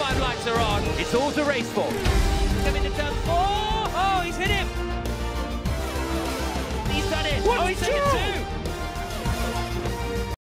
five lights are on. It's all to race for. Coming to turn four. Oh, he's hit him. He's done it. What oh, he's taken two?